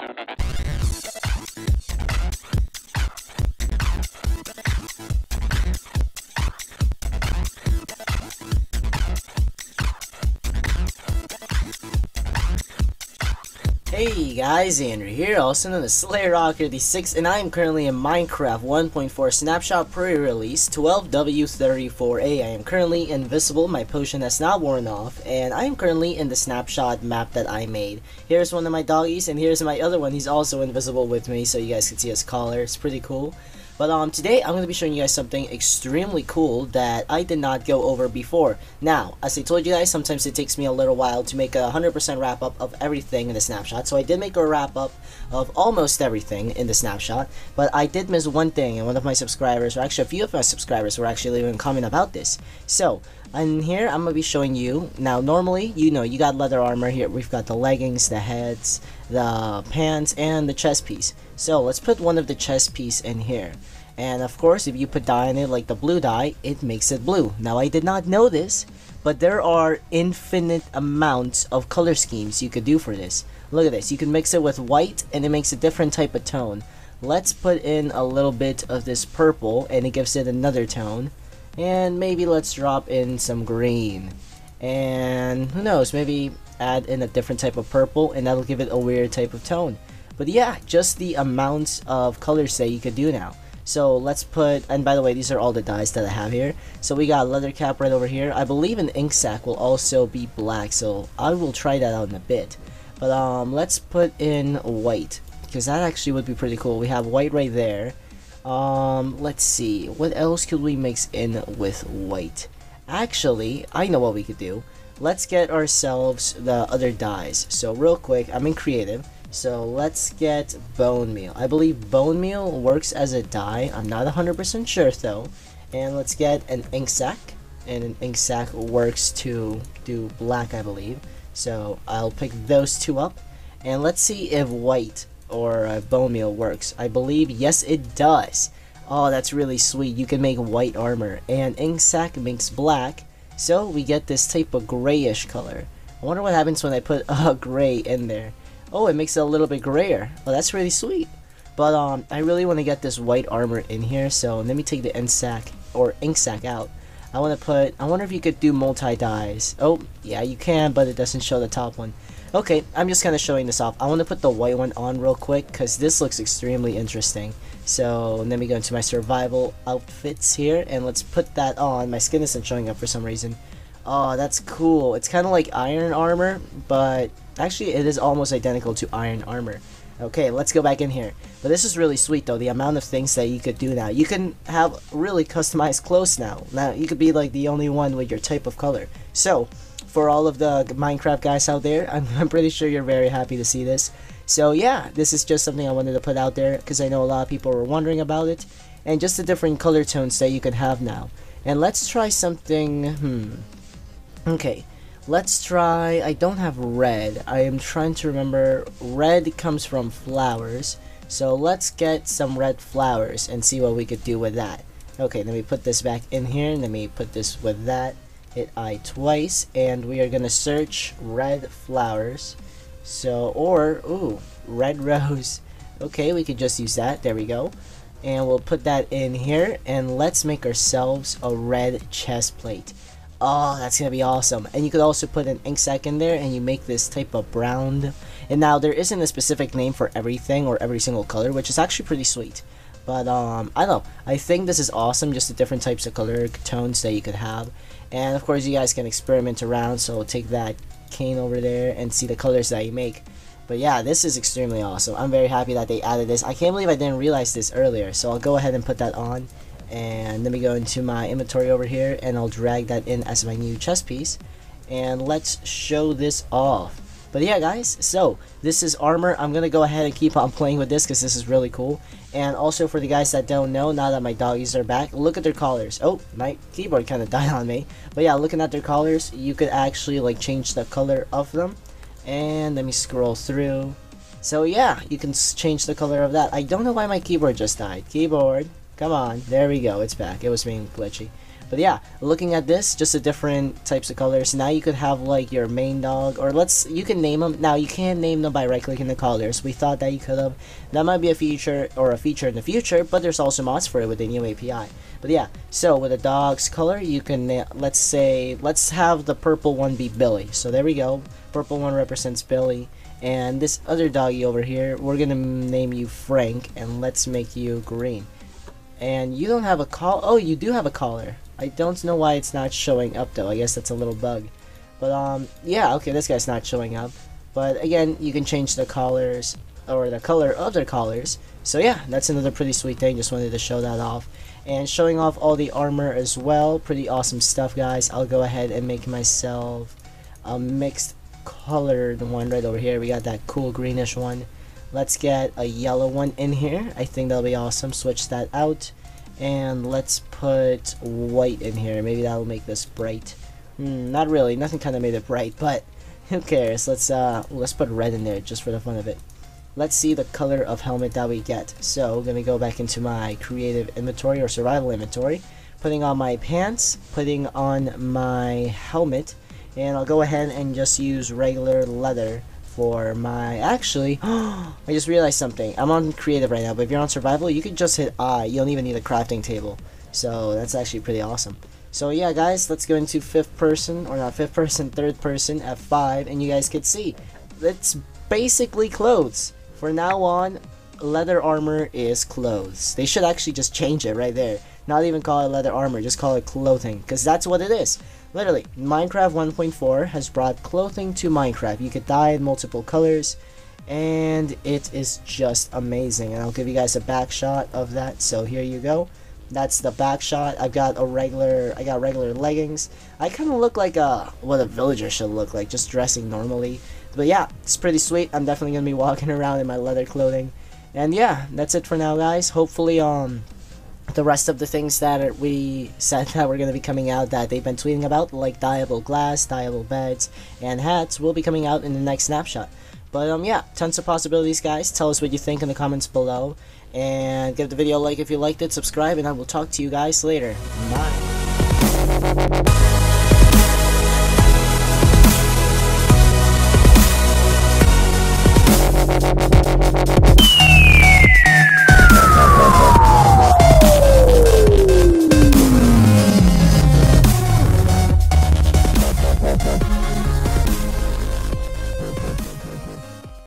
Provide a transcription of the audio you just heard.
All right. Hey guys, Andrew here, also known as Slayer Rocker the 6th, and I am currently in Minecraft 1.4 Snapshot Pre-Release 12W34A. I am currently invisible, my potion has not worn off, and I am currently in the Snapshot map that I made. Here's one of my doggies, and here's my other one, he's also invisible with me, so you guys can see his collar, it's pretty cool. But um, today I'm going to be showing you guys something extremely cool that I did not go over before. Now, as I told you guys, sometimes it takes me a little while to make a 100% wrap up of everything in the snapshot. So I did make a wrap up of almost everything in the snapshot, but I did miss one thing, and one of my subscribers, or actually a few of my subscribers, were actually leaving a comment about this. So, and here I'm gonna be showing you. Now normally you know you got leather armor here. We've got the leggings the heads the pants and the chest piece. So let's put one of the chest piece in here. And of course if you put dye in it like the blue dye it makes it blue. Now I did not know this but there are infinite amounts of color schemes you could do for this. Look at this. You can mix it with white and it makes a different type of tone. Let's put in a little bit of this purple and it gives it another tone and maybe let's drop in some green. And who knows, maybe add in a different type of purple and that'll give it a weird type of tone. But yeah, just the amounts of colors that you could do now. So let's put, and by the way, these are all the dyes that I have here. So we got leather cap right over here. I believe an ink sac will also be black, so I will try that out in a bit. But um, let's put in white, because that actually would be pretty cool. We have white right there. Um, let's see. What else could we mix in with white? Actually, I know what we could do. Let's get ourselves the other dyes. So real quick, I'm in creative. So let's get bone meal. I believe bone meal works as a dye. I'm not 100% sure though. And let's get an ink sac. And an ink sac works to do black, I believe. So I'll pick those two up. And let's see if white or uh, bone meal works. I believe, yes it does. Oh, that's really sweet. You can make white armor. And ink sac makes black. So we get this type of grayish color. I wonder what happens when I put a uh, gray in there. Oh, it makes it a little bit grayer. Oh, that's really sweet. But um, I really want to get this white armor in here. So let me take the ink sac or ink sac out. I want to put, I wonder if you could do multi-dyes. Oh, yeah, you can, but it doesn't show the top one. Okay, I'm just kind of showing this off. I want to put the white one on real quick because this looks extremely interesting. So let me go into my survival outfits here and let's put that on. My skin isn't showing up for some reason. Oh, that's cool. It's kind of like iron armor, but actually it is almost identical to iron armor. Okay, let's go back in here. But this is really sweet though, the amount of things that you could do now. You can have really customized clothes now. Now, you could be like the only one with your type of color. So, for all of the Minecraft guys out there. I'm, I'm pretty sure you're very happy to see this. So yeah, this is just something I wanted to put out there because I know a lot of people were wondering about it. And just the different color tones that you can have now. And let's try something, hmm. Okay, let's try, I don't have red. I am trying to remember, red comes from flowers. So let's get some red flowers and see what we could do with that. Okay, let me put this back in here. Let me put this with that hit I twice and we are gonna search red flowers. So or ooh red rose. Okay we could just use that. There we go. And we'll put that in here and let's make ourselves a red chest plate. Oh that's gonna be awesome. And you could also put an ink sac in there and you make this type of brown. And now there isn't a specific name for everything or every single color which is actually pretty sweet but um, I don't know. I think this is awesome. Just the different types of color tones that you could have, and of course you guys can experiment around. So take that cane over there and see the colors that you make. But yeah, this is extremely awesome. I'm very happy that they added this. I can't believe I didn't realize this earlier. So I'll go ahead and put that on. And let me go into my inventory over here and I'll drag that in as my new chest piece. And let's show this off. But yeah, guys, so this is armor. I'm going to go ahead and keep on playing with this because this is really cool. And also for the guys that don't know, now that my doggies are back, look at their collars. Oh, my keyboard kind of died on me. But yeah, looking at their collars, you could actually like change the color of them. And let me scroll through. So yeah, you can change the color of that. I don't know why my keyboard just died. Keyboard, come on. There we go, it's back. It was being glitchy. But yeah, looking at this, just the different types of colors. Now you could have like your main dog, or let's you can name them. Now you can't name them by right clicking the colors. We thought that you could have. That might be a feature or a feature in the future, but there's also mods for it with the new API. But yeah, so with a dog's color, you can let's say let's have the purple one be Billy. So there we go. Purple one represents Billy. And this other doggy over here, we're gonna name you Frank, and let's make you green. And you don't have a call. Oh, you do have a collar. I don't know why it's not showing up though. I guess that's a little bug. But um, yeah, okay, this guy's not showing up. But again, you can change the collars or the color of their collars. So yeah, that's another pretty sweet thing. Just wanted to show that off. And showing off all the armor as well. Pretty awesome stuff, guys. I'll go ahead and make myself a mixed colored one right over here. We got that cool greenish one. Let's get a yellow one in here. I think that'll be awesome. Switch that out. And let's put white in here. Maybe that'll make this bright. Hmm, not really. Nothing kind of made it bright but who cares? Let's uh let's put red in there just for the fun of it. Let's see the color of helmet that we get. So I'm gonna go back into my creative inventory or survival inventory. Putting on my pants putting on my helmet and I'll go ahead and just use regular leather for my... Actually, I just realized something. I'm on creative right now, but if you're on survival, you can just hit I. You don't even need a crafting table. So that's actually pretty awesome. So yeah, guys, let's go into fifth person, or not fifth person, third person, F5, and you guys can see. It's basically clothes. For now on, leather armor is clothes. They should actually just change it right there. Not even call it leather armor, just call it clothing, because that's what it is. Literally, Minecraft 1.4 has brought clothing to Minecraft. You could dye in multiple colors, and it is just amazing. And I'll give you guys a back shot of that. So here you go. That's the back shot. I've got a regular, I got regular leggings. I kind of look like a what a villager should look like, just dressing normally. But yeah, it's pretty sweet. I'm definitely gonna be walking around in my leather clothing. And yeah, that's it for now, guys. Hopefully, um, the rest of the things that we said that were going to be coming out that they've been tweeting about, like dyeable glass, dyeable beds, and hats, will be coming out in the next snapshot. But um, yeah, tons of possibilities, guys. Tell us what you think in the comments below, and give the video a like if you liked it, subscribe, and I will talk to you guys later. Bye.